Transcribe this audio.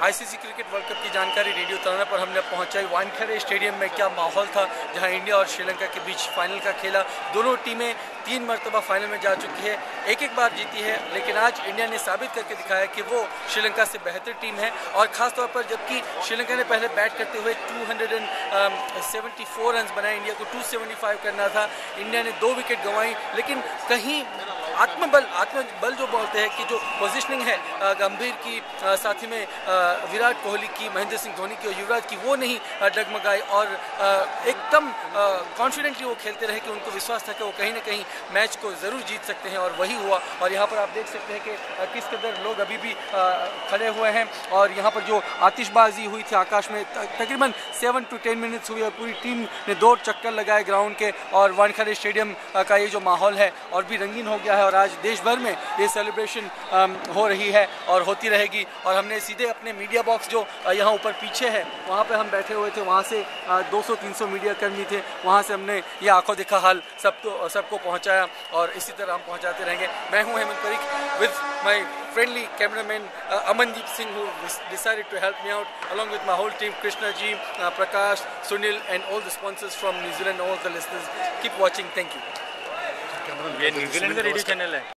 ICC cricket world cup की जानकारी radio तराना पर हमने पहुंचाई। वानखेड़े स्टेडियम में क्या माहौल था, जहाँ इंडिया और श्रीलंका के बीच फाइनल का खेला। दोनों टीमें तीन मरतबा फाइनल में जा चुकी है। एक एक बार जीती है, लेकिन आज इंडिया ने साबित करके दिखाया कि वो श्रीलंका से बेहतर टीम है। और ख़ासतौर पर जबकि श्रीलंका ने पहले बैट करते हुए 274 रन बनाए। इंडिया को 275 करना था। इंडिया ने दो विकेट गंवाई, लेकिन कहीं आत्मबल आत्मबल जो बोलते हैं कि जो पोजीशनिंग है गंभीर की साथ ही में विराट कोहली की, महेंद्र सिंह धोनी की और युवराज की, वो नहीं डगमगाई और एकदम कॉन्फिडेंटली वो खेलते रहे कि उनको विश्वास था कि वो कहीं ना कहीं मैच को ज़रूर जीत सकते हैं और वही हुआ। और यहाँ पर आप देख सकते हैं कि किस कदर लोग अभी भी खड़े हुए हैं और यहाँ पर जो आतिशबाजी हुई थी आकाश में तकरीबन सेवन टू टेन मिनट्स हुई और पूरी टीम ने दो चक्कर लगाए ग्राउंड के और वानखड़े स्टेडियम का ये जो माहौल है और भी रंगीन हो गया है और आज देश भर में ये सेलिब्रेशन um, हो रही है और होती रहेगी। और हमने सीधे अपने मीडिया बॉक्स जो uh, यहाँ ऊपर पीछे है, वहाँ पर हम बैठे हुए थे। वहाँ से uh, दो सौ, तीन सौ मीडिया कर्मी थे। वहाँ से हमने ये आँखों देखा हाल, सब तो uh, सबको पहुँचाया और इसी तरह हम पहुँचाते रहेंगे। मैं हूँ Hemant Parikh with my friendly camera man Amandeep Singh who decided to help me out along with my whole team Krishna ji Prakash Sunil and all the sponsors from New Zealand all the listeners keep watching thank you ये New Zealand का radio channel है